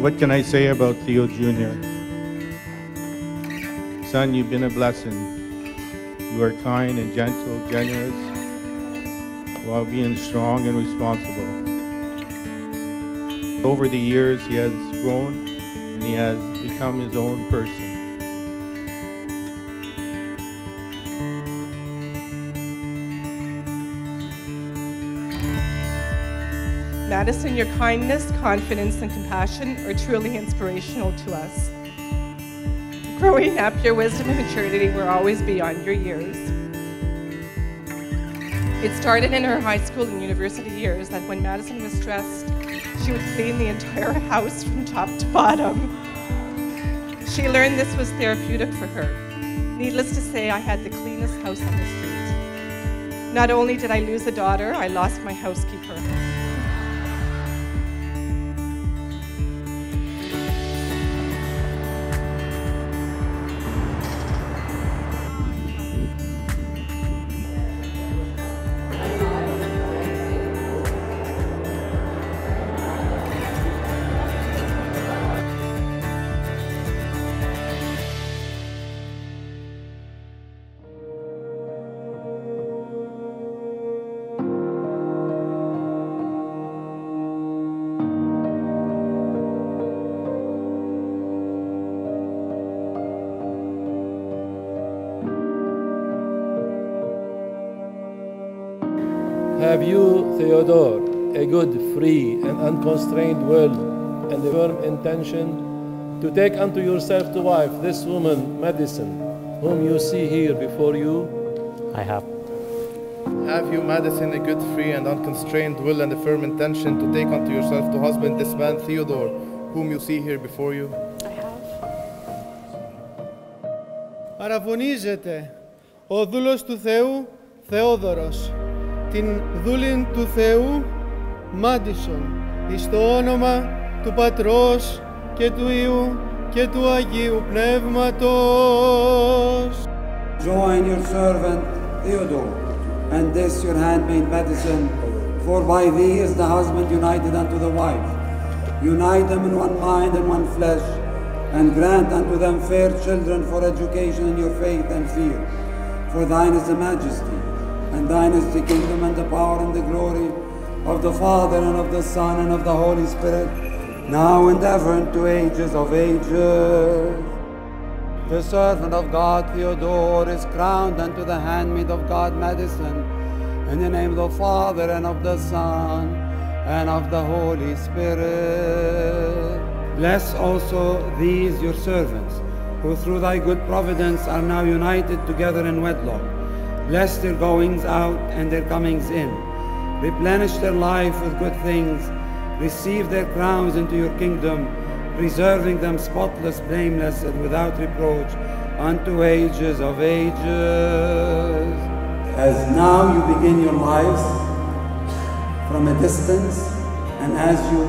What can I say about Theo Jr.? Son, you've been a blessing. You are kind and gentle, generous, while being strong and responsible. Over the years, he has grown and he has become his own person. Madison, your kindness, confidence, and compassion are truly inspirational to us. Growing up, your wisdom and maturity were always beyond your years. It started in her high school and university years that when Madison was stressed, she would clean the entire house from top to bottom. She learned this was therapeutic for her. Needless to say, I had the cleanest house on the street. Not only did I lose a daughter, I lost my housekeeper. Have you, Theodore, a good, free, and unconstrained will and a firm intention to take unto yourself to wife this woman, Madison, whom you see here before you? I have. Have you, Madison, a good, free, and unconstrained will and a firm intention to take unto yourself to husband this man, Theodore, whom you see here before you? I have. Παραφωνίζεται ο δούλος του Θεού Θεόδωρος, Την δούλην του Θεού Μάντισον, εις το όνομα του Πατρός και του Υιού και του Αγίου Πνεύματος. Join your servant Theodore and this your handmaid Madison, for by thee is the husband united unto the wife. Unite them in one mind and one flesh, and grant unto them fair children for education in your faith and fear. For thine is the majesty, and thine is the kingdom and the power and the glory of the Father and of the Son and of the Holy Spirit, now and ever and to ages of ages. The servant of God Theodore is crowned unto the handmaid of God Madison, in the name of the Father and of the Son and of the Holy Spirit. Bless also these your servants, who through thy good providence are now united together in wedlock. Bless their goings out and their comings in. Replenish their life with good things. Receive their crowns into your kingdom, preserving them spotless, blameless, and without reproach unto ages of ages. As now you begin your lives from a distance, and as you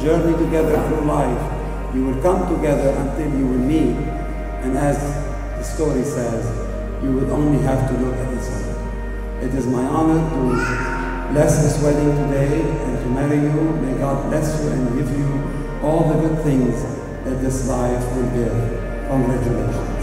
journey together through life, you will come together until you will meet. And as the story says, you would only have to look at each other. It is my honor to bless this wedding today and to marry you. May God bless you and give you all the good things that this life will give. Congratulations.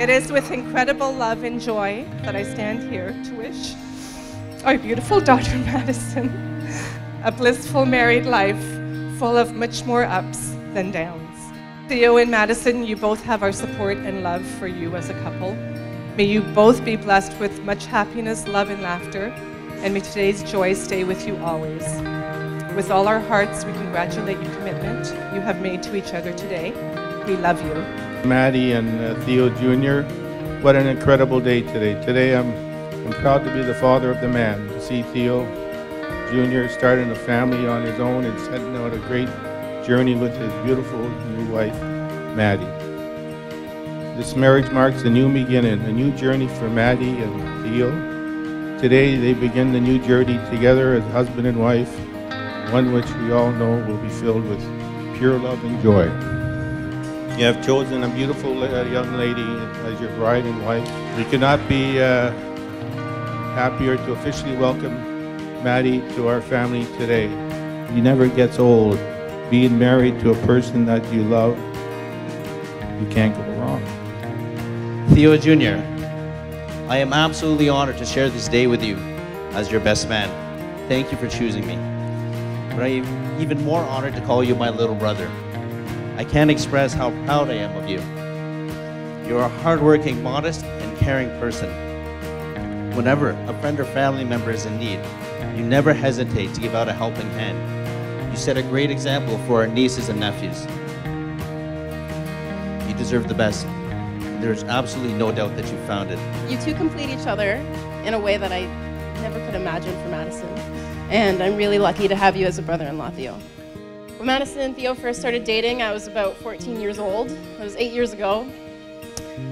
Is with incredible love and joy that I stand here to wish our beautiful daughter Madison a blissful married life full of much more ups than downs. Theo and Madison, you both have our support and love for you as a couple. May you both be blessed with much happiness, love, and laughter, and may today's joy stay with you always. With all our hearts, we congratulate your commitment you have made to each other today. We love you. Maddie and uh, Theo Jr., what an incredible day today. Today I'm, I'm proud to be the father of the man, to see Theo Jr. starting a family on his own and setting out a great journey with his beautiful new wife, Maddie. This marriage marks a new beginning, a new journey for Maddie and Theo. Today they begin the new journey together as husband and wife, one which we all know will be filled with pure love and joy. You have chosen a beautiful uh, young lady as your bride and wife. We cannot be uh, happier to officially welcome Maddie to our family today. He never gets old. Being married to a person that you love, you can't go wrong. Theo Jr., I am absolutely honored to share this day with you as your best man. Thank you for choosing me. But I am even more honored to call you my little brother. I can't express how proud I am of you. You're a hardworking, modest, and caring person. Whenever a friend or family member is in need, you never hesitate to give out a helping hand. You set a great example for our nieces and nephews. You deserve the best. There's absolutely no doubt that you found it. You two complete each other in a way that I never could imagine for Madison. And I'm really lucky to have you as a brother-in-law, Theo. When Madison and Theo first started dating, I was about 14 years old. That was eight years ago.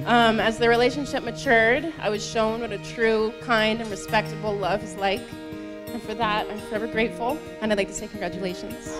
Um, as the relationship matured, I was shown what a true, kind, and respectable love is like. And for that, I'm forever grateful, and I'd like to say congratulations.